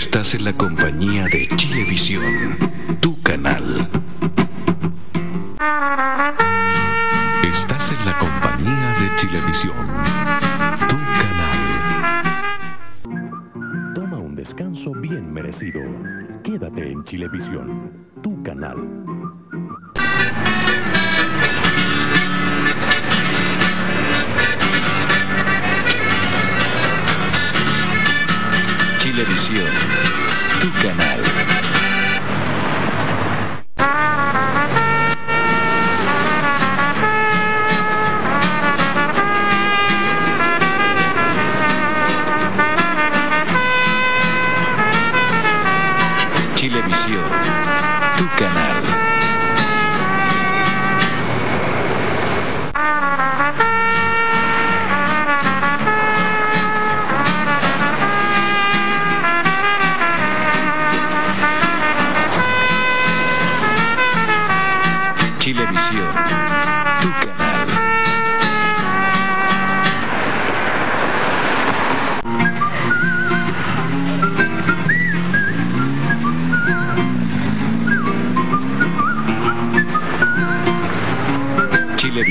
Estás en la compañía de Chilevisión, tu canal. Estás en la compañía de Chilevisión, tu canal. Toma un descanso bien merecido. Quédate en Chilevisión, tu canal. Chilevisión, tu canal. Chilevisión, tu canal.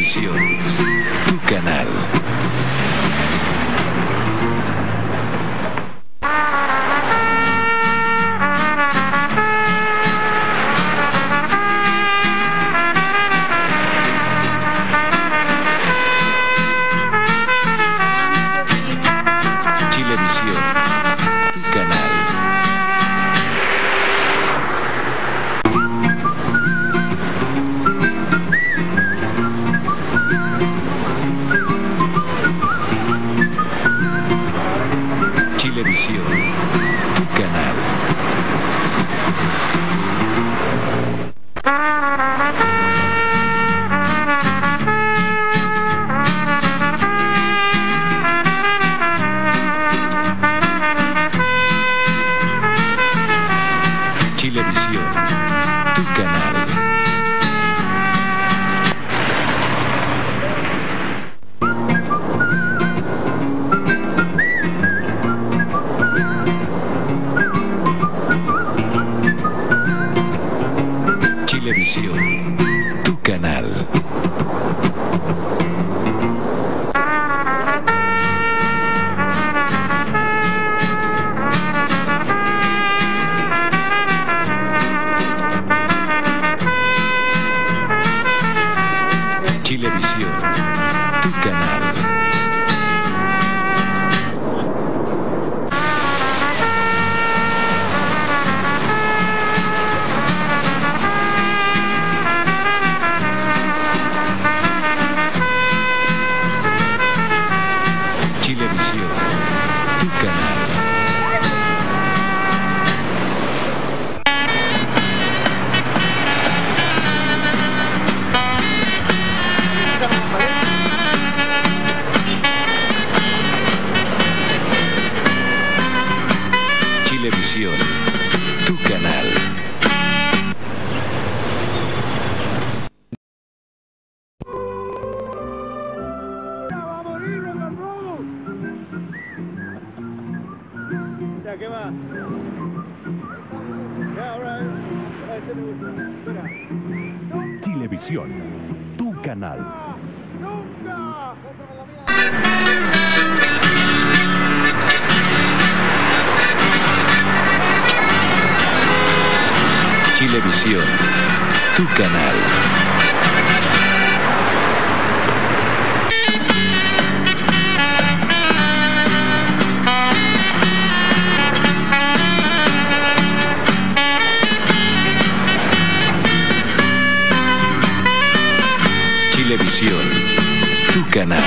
Chilevisión, tu canal. Tu canal. Chilevisión, tu canal. Ya, ¿qué más? Ya, ahora, este. Chilevisión, tu canal. ¡Nunca! Chilevisión, tu canal. Chilevisión, tu canal.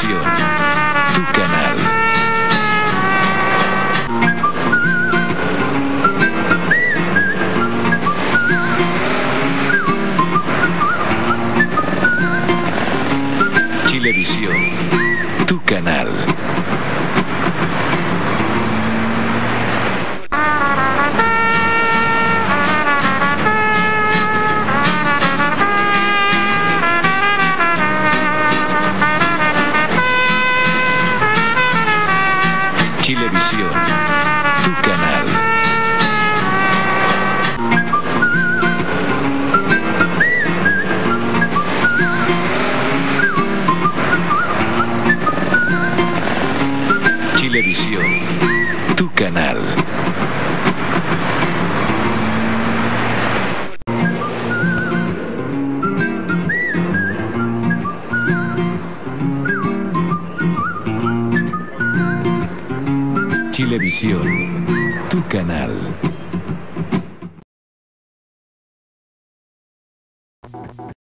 Pasión. Chilevisión, tu canal.